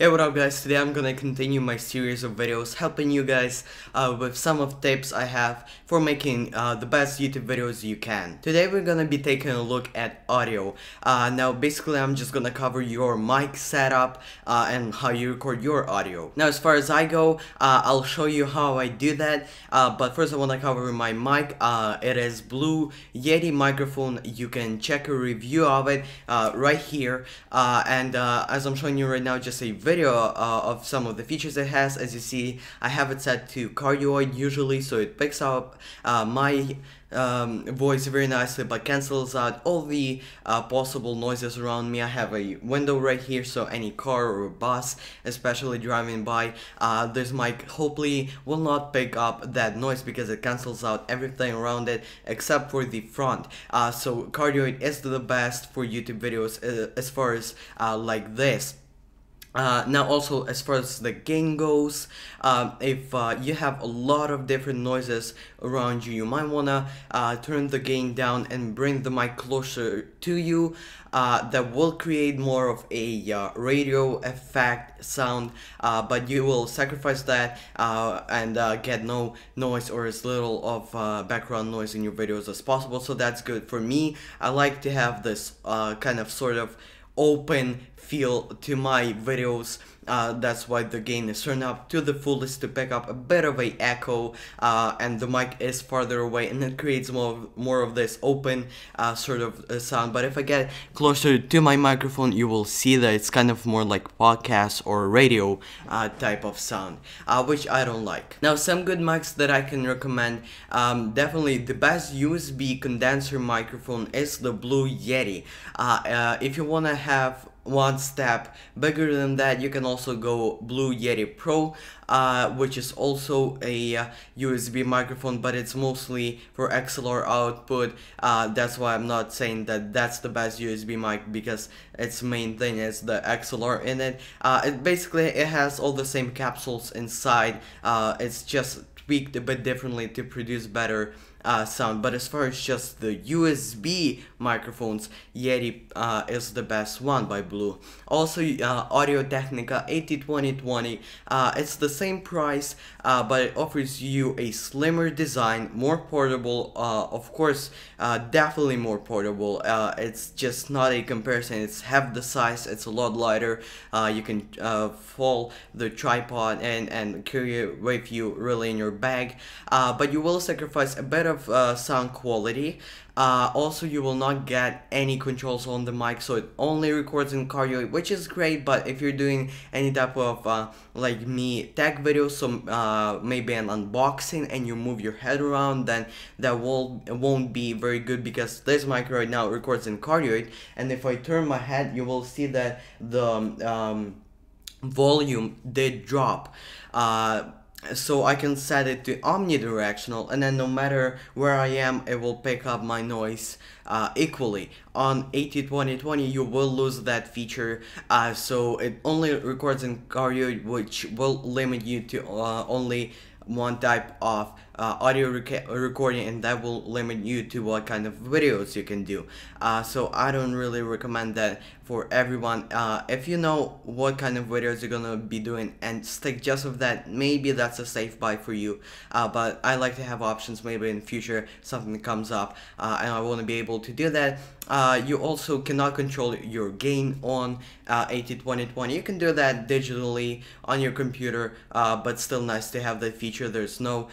Hey what up guys, today I'm gonna continue my series of videos helping you guys uh, with some of tips I have for making uh, the best YouTube videos you can. Today we're gonna be taking a look at audio. Uh, now basically I'm just gonna cover your mic setup uh, and how you record your audio. Now as far as I go, uh, I'll show you how I do that, uh, but first I wanna cover my mic. it is Blue Yeti microphone, you can check a review of it right here and as I'm showing you right now just a video uh, of some of the features it has. As you see, I have it set to cardioid usually, so it picks up uh, my um, voice very nicely but cancels out all the uh, possible noises around me. I have a window right here so any car or bus especially driving by uh, this mic hopefully will not pick up that noise because it cancels out everything around it except for the front. Uh, so cardioid is the best for YouTube videos uh, as far as uh, like this. Uh, now also as far as the gain goes, um, if uh, you have a lot of different noises around you, you might wanna uh, turn the gain down and bring the mic closer to you. Uh, that will create more of a uh, radio effect sound, uh, but you will sacrifice that and get no noise or as little of background noise in your videos as possible. So that's good for me. I like to have this kind of sort of open feel to my videos uh, that's why the gain is turned up to the fullest to pick up a bit of a echo uh, and the mic is farther away and it creates more, more of this open uh, sort of uh, sound but if I get closer to my microphone you will see that it's kind of more like podcast or radio uh, type of sound uh, which I don't like. Now some good mics that I can recommend um, definitely the best USB condenser microphone is the Blue Yeti. if you want to have one step bigger than that you can also go Blue Yeti Pro uh, which is also a uh, USB microphone but it's mostly for XLR output. Uh, that's why I'm not saying that that's the best USB mic because its main thing is the XLR in it. Uh, it basically it has all the same capsules inside. Uh, it's just tweaked a bit differently to produce better uh, sound. But as far as just the USB microphones, Yeti uh, is the best one by Blue. Also, uh, Audio Technica AT2020, uh, it's the same price, uh, but it offers you a slimmer design, more portable, uh, of course, uh, definitely more portable. Uh, it's just not a comparison, it's half the size, it's a lot lighter. Uh, you can uh, fall the tripod and, and carry it with you really in your bag, uh, but you will sacrifice a bit of uh, sound quality. Uh, also, you will not get any controls on the mic, so it only records in cardioid, which is great. But if you're doing any type of uh, like me tech videos, so uh, maybe an unboxing, and you move your head around, then that will won't be very good because this mic right now records in cardioid, and if I turn my head, you will see that the um, volume did drop. Uh, so I can set it to omnidirectional and then no matter where I am it will pick up my noise uh, equally. On AT2020 you will lose that feature uh, so it only records in cardioid which will limit you to uh, only one type of uh, audio rec recording and that will limit you to what kind of videos you can do. Uh, so I don't really recommend that for everyone. Uh, if you know what kind of videos you're gonna be doing and stick just with that maybe that's a safe buy for you. Uh, but I like to have options maybe in future something comes up uh, and I want to be able to do that. Uh, you also cannot control your gain on uh, AT2020 you can do that digitally on your computer but still nice to have that feature. There's no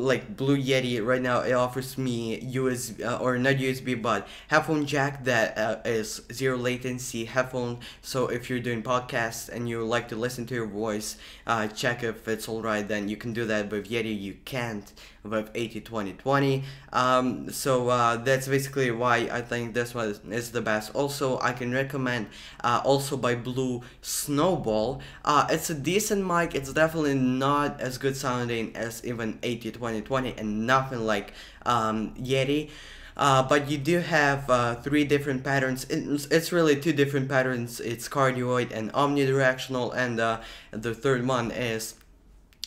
like Blue Yeti right now it offers me USB uh, or not USB but headphone jack that uh, is zero latency headphone. So if you're doing podcasts and you like to listen to your voice uh, check if it's alright then you can do that. With Yeti you can't with AT2020 um, so uh, that's basically why I think this one is the best also I can recommend uh, also by Blue Snowball uh, it's a decent mic it's definitely not as good sounding as even AT20 2020 and nothing like um, Yeti. Uh, but you do have uh, three different patterns. It's, it's really two different patterns. It's cardioid and omnidirectional, and uh, the third one is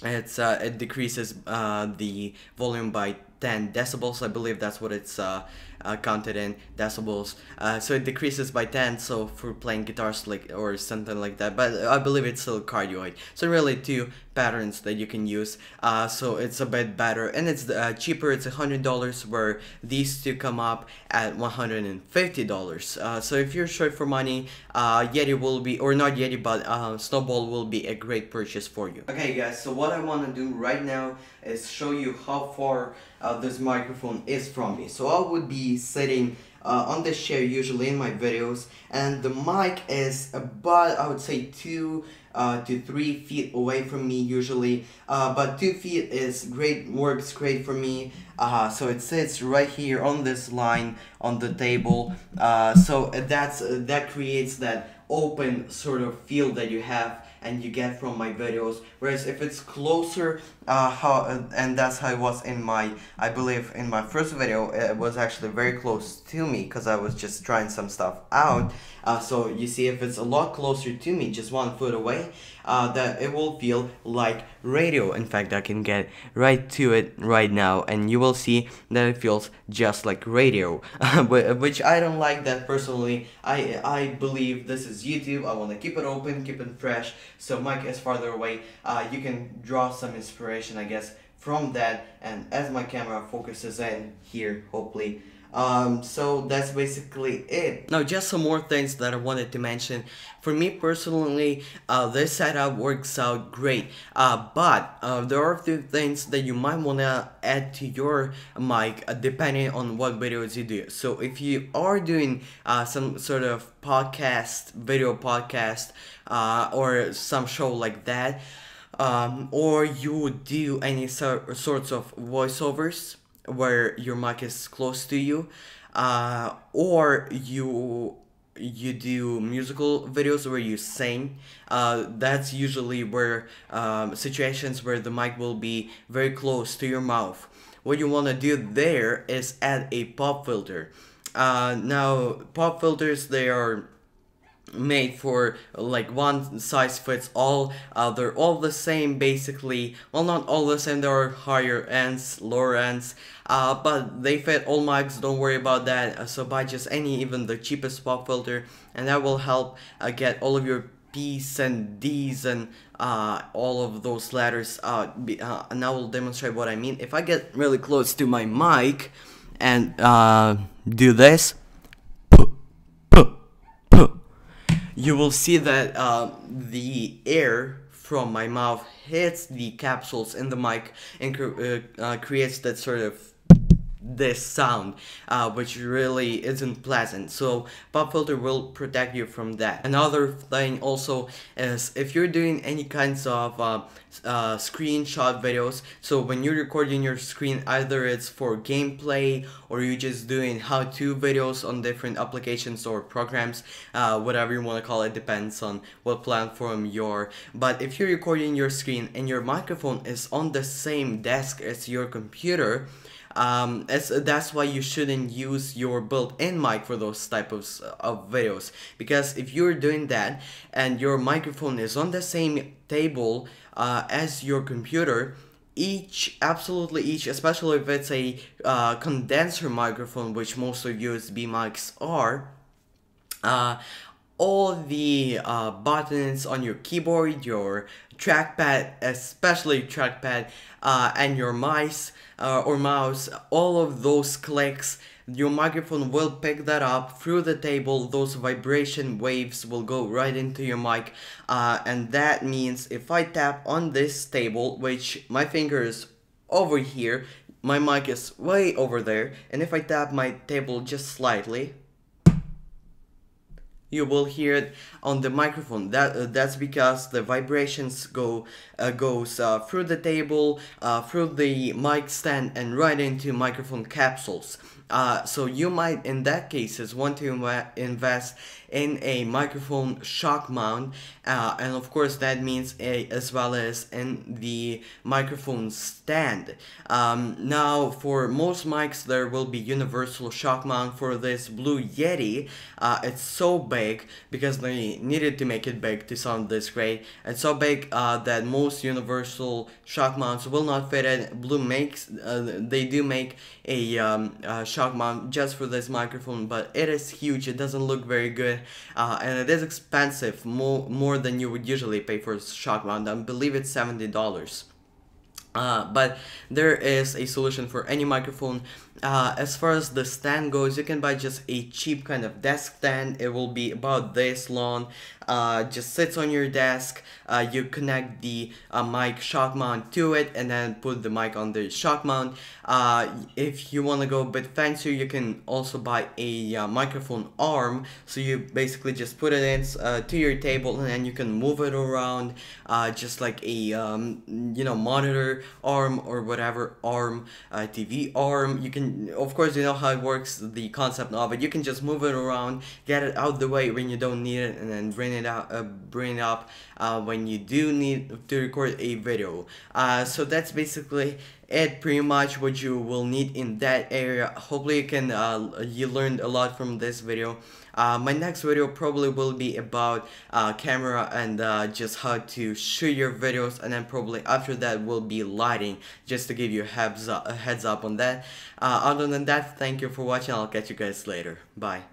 it's uh, it decreases uh, the volume by 10 decibels I believe that's what it's uh, uh, counted in decibels uh, so it decreases by 10 so for playing guitars like or something like that but I believe it's still cardioid. So really two patterns that you can use uh, so it's a bit better and it's uh, cheaper it's a hundred dollars where these two come up at $150 uh, so if you're short for money uh, Yeti will be or not Yeti but Snowball will be a great purchase for you. Okay guys so what I want to do right now is show you how far this microphone is from me. So I would be sitting uh, on this chair usually in my videos and the mic is about I would say two uh, to three feet away from me usually. Uh, but two feet is great works great for me. Uh, so it sits right here on this line on the table. Uh, so that's that creates that open sort of feel that you have and you get from my videos. Whereas if it's closer uh, how uh, and that's how it was in my I believe in my first video it was actually very close to me because I was just trying some stuff out. Uh, so you see if it's a lot closer to me just one foot away uh, that it will feel like radio. In fact I can get right to it right now and you will see that it feels just like radio which I don't like that personally. I I believe this is YouTube. I want to keep it open keep it fresh so mic is farther away uh, you can draw some inspiration I guess from that. And as my camera focuses in here hopefully um, so that's basically it. Now, just some more things that I wanted to mention. For me personally, uh, this setup works out great, uh, but uh, there are a few things that you might want to add to your mic uh, depending on what videos you do. So if you are doing uh, some sort of podcast, video podcast, uh, or some show like that, um, or you would do any so sorts of voiceovers, where your mic is close to you uh, or you you do musical videos where you sing uh, that's usually where um, situations where the mic will be very close to your mouth. What you want to do there is add a pop filter. Uh, now pop filters they are made for like one size fits all uh, they're all the same basically. Well not all the same there are higher ends lower ends uh, but they fit all mics don't worry about that. Uh, so buy just any even the cheapest pop filter and that will help uh, get all of your P's and D's and uh, all of those letters out uh, and I will demonstrate what I mean. If I get really close to my mic and do this you will see that uh, the air from my mouth hits the capsules in the mic and uh, uh, creates that sort of this sound uh, which really isn't pleasant. So pop filter will protect you from that. Another thing also is if you're doing any kinds of uh, uh, screenshot videos so when you're recording your screen either it's for gameplay or you're just doing how-to videos on different applications or programs uh, whatever you want to call it depends on what platform you're. But if you're recording your screen and your microphone is on the same desk as your computer um, as that's why you shouldn't use your built-in mic for those type of, of videos. Because if you're doing that and your microphone is on the same table uh, as your computer each absolutely each especially if it's a uh, condenser microphone which most of USB mics are uh, all the uh, buttons on your keyboard, your trackpad, especially trackpad, uh, and your mice uh, or mouse, all of those clicks, your microphone will pick that up through the table, those vibration waves will go right into your mic, uh, and that means if I tap on this table, which my finger is over here, my mic is way over there, and if I tap my table just slightly, you will hear it on the microphone. That uh, that's because the vibrations go uh, goes uh, through the table uh, through the mic stand and right into microphone capsules uh, so you might in that cases want to inv- invest in a microphone shock mount uh, and of course that means a as well as in the microphone stand. Um, now for most mics there will be universal shock mount for this blue yeti. Uh, it's so big because they needed to make it big to sound this great. It's so big uh, that most universal shock mounts will not fit it blue makes uh, they do make a um, shock mount just for this microphone but it is huge. It doesn't look very good uh, and it is expensive more more than you would usually pay for a shock mount I believe it's $70 uh, but there is a solution for any microphone. Uh, as far as the stand goes, you can buy just a cheap kind of desk stand. It will be about this long. Uh, just sits on your desk. Uh, you connect the uh, mic shock mount to it and then put the mic on the shock mount. Uh, if you want to go a bit fancier, you can also buy a microphone arm. So you basically just put it in to your table and then you can move it around just like a um, you know monitor arm or whatever arm uh, TV arm you can of course you know how it works the concept of it. You can just move it around get it out the way when you don't need it and then bring it out uh, bring it up uh, when you do need to record a video. Uh, so that's basically it pretty much what you will need in that area. Hopefully you can uh, you learned a lot from this video. Uh, my next video probably will be about uh, camera and uh, just how to shoot your videos and then probably after that will be lighting just to give you a heads up, heads up on that. Uh, other than that thank you for watching. I'll catch you guys later. Bye